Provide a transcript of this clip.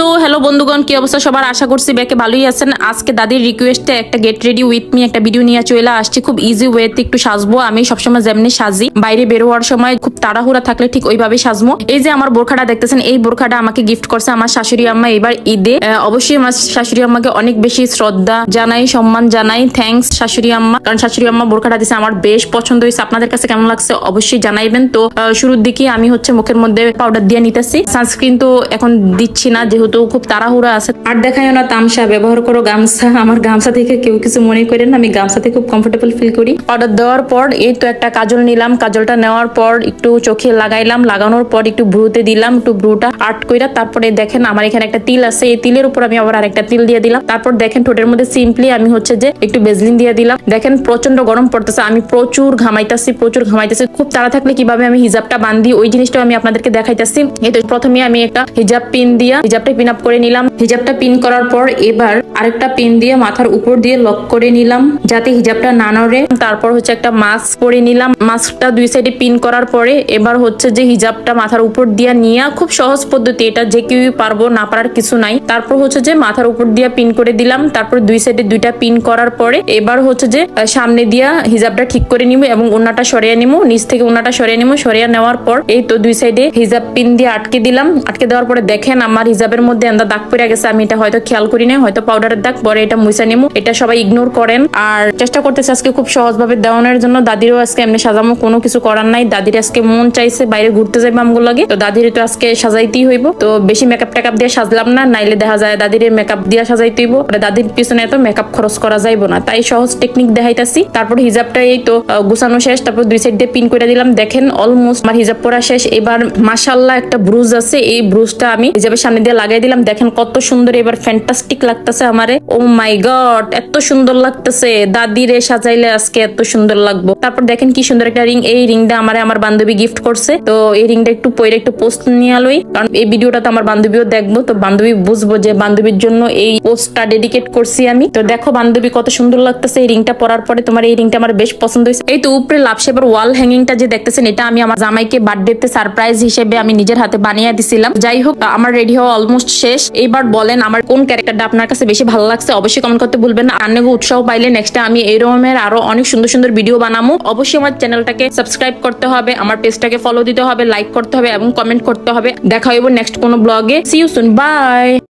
So hello বন্ধুগণ, কি অবস্থা সবার? আশা করছি ব্যাকে ভালোই আছেন। আজকে দাদির রিকোয়েস্টে একটা গেট রেডি উইথ মি একটা ভিডিও নিয়ে চলে আসছি। খুব ইজি ওয়েতে একটু সাজবো। আমি সবসময় যেমনি সাজি, বাইরে বের হওয়ার সময় খুব তাড়াহুড়া থাকলে ঠিক ওইভাবে সাজবো। এই যে আমার বোরখাটা দেখতেছেন, এই বোরখাটা আমাকে গিফট করছে আমার শাশুড়ি আম্মা এবার ঈদে। অবশ্যই আমার শাশুড়ি আম্মাকে অনেক বেশি শ্রদ্ধা জানাই, সম্মান জানাই। থ্যাঙ্কস শাশুড়ি আম্মা। কারণ শাশুড়ি আম্মা বোরখাটা দিছে আমার বেশ পছন্দ হয়েছে। আপনাদের কাছে কেমন লাগছে অবশ্যই জানাইবেন। তো শুরুর দিকে আমি হচ্ছে মুখের মধ্যে পাউডার দিয়ে নিতেছি। সানস্ক্রিন তো এখন দিচ্ছি না, যেহেতু খুব তাড়াহুড়া আছে। আর দেখাইও না তামসা, ব্যবহার করো গামছা। আমার গামছা থেকে কেউ কিছু মনে করেন না, আমি গামছাতে খুব কমফোর্টেবল ফিল করি। পাউডার দেওয়ার পর, এই তো একটা কাজল নিলাম। কাজলটা নেওয়ার পর একটু চোখে লাগাইলাম। লাগানোর পর একটু ভ্রুতে দিলাম, একটু ভ্রুটা আর্ট কইরা তারপরে দেখেন আমার এখানে একটা তিল আছে। এই তিলের উপর আমি আবার আরেকটা তিল দিয়ে দিলাম। তারপর দেখেন ঠোঁটের মধ্যে সিম্পলি আমি হচ্ছে যে একটু বেজলিন দিয়ে দিলাম। দেখেন প্রচণ্ড গরম পড়তেছে, আমি প্রচুর ঘামাইতেছি প্রচুর ঘামাইতেছি। খুব তাড়া থাকলে কীভাবে আমি হিজাবটা বান্ধি ওই জিনিসটা আমি আপনাদেরকে দেখাইতেছি। এই তো প্রথমে আমি একটা হিজাব পিন দিয়া, হিজাবটা পিন আপ করে নিলাম। হিজাবটা পিন করার পর এবার আরেকটা পিন দিয়ে মাথার উপর দিয়ে লক করে নিলাম, যাতে হিজাবটা না নড়ে। তারপর হচ্ছে একটা মাস্ক পরে নিলাম। মাস্কটা দুই সাইডে পিন করার পরে এবার হচ্ছে যে হিজাবটা মাথার উপর দিয়ে নিয়ে, খুব সহজ পদ্ধতি এটা, যে কেউই পারব না পারার কিছু নাই। তারপর হচ্ছে যে মাথার উপর দিয়ে পিন করে দিলাম। তারপর দুই সাইডে দুইটা পিন করার পরে এবার হচ্ছে যে সামনে দিয়া হিজাবটা ঠিক করে নিব এবং ওনাটা সরিয়ে নিব নিচ থেকে ওনাটা সরিয়ে নিব সরিয়ে নেওয়ার পর এই তো দুই সাইডে হিজাব পিন দিয়ে আটকে দিলাম। আটকে দেওয়ার পরে দেখেন আমার হিজাবের মধ্যে আন্দা দাগ পড়ে গেছে, আমি এটা হয়তো খেয়াল করি না হয়তো পাউডারের দাগ পরে এটা মুছা নিমু। এটা সবাই ইগনোর করেন। আর চেষ্টা করতেছে আজকে খুব সহজ ভাবে দেওয়ানোর জন্য। দাদিরও আজকে এমনি সাজামো, কোনো কিছু করার নাই। দাদির আজকে মন চাইছে বাইরে ঘুরতে যাইবো আমগুলো লাগে। তো দাদির তো আজকে সাজাইতেই হইব। তো বেশি মেকআপ টেকআপ দিয়ে সাজলাম না, নাইলে দেখা যায় দাদির মেকআপ দিয়ে সাজাইতে হইব। দাদির পিছনে এত মেকআপ খরচ করা যাইবো না। তাই সহজ টেকনিক দেখাইতাছি। তারপর হিজাবটা এই তো গুছানো শেষ। তারপর দুই সাইড দিয়ে পিন করে দিলাম। দেখেন অলমোস্ট আমার হিজাব পরা শেষ। এবার মাশাল্লাহ একটা ব্রুজ আছে। এই ব্রুজটা আমি হিজাবের সামনে দিয়ে লাগাই দিলাম। দেখেন কত সুন্দর এবার ফ্যান্টাস্টিক লাগতেছে আমারে। ও মাই গড এত সুন্দর লাগতেছে। দাদিরে সাজাইলে আজকে এত সুন্দর লাগবো। তারপর দেখেন কি সুন্দর একটা রিং। এই রিংটা আমারে আমার বান্ধবী গিফট করছে। তো এই রিংটা একটু পরে একটু পোস্ট নিয়ে আলোই কারণ এই ভিডিওটা তো আমার বান্ধবীও দেখব। তো বান্ধবী বুঝব যে বান্ধবীর জন্য এই পোস্টটা ডেডিকেট করছি আমি। তো দেখো বান্ধবী কত সুন্দর লাগতেছে এই রিংটা পরার পরে। তোমার এই রিংটা আমার বেশ পছন্দ হয়েছে। এই তো উপরে লাভ শেপের ওয়াল হ্যাঙ্গিংটা যে দেখতেছেন, এটা আমি আমার জামাইকে বার্থডেতে সারপ্রাইজ হিসেবে আমি নিজের হাতে বানিয়ে দিছিলাম। যাই হোক, আমার রেডি হওয়া অলমোস্ট শেষ, এবার বলেন আমার কোন ক্যারেক্টারটা আপনার কাছে বেশি ভালো লাগছে, অবশ্যই কমেন্ট করতে ভুলবেন না। আন্নে উৎসাহ পাইলে নেক্সট আমি এই রকমের আরও অনেক সুন্দর সুন্দর ভিডিও বানাবো অবশ্যই আমার চ্যানেলটাকে সাবস্ক্রাইব করতে হবে, আমার পেজটাকে ফলো দিতে হবে লাইক করতে হবে এবং কমেন্ট করতে হবে। দেখা হইব নেক্সট কোনো ব্লগে সি ইউ সুন বাই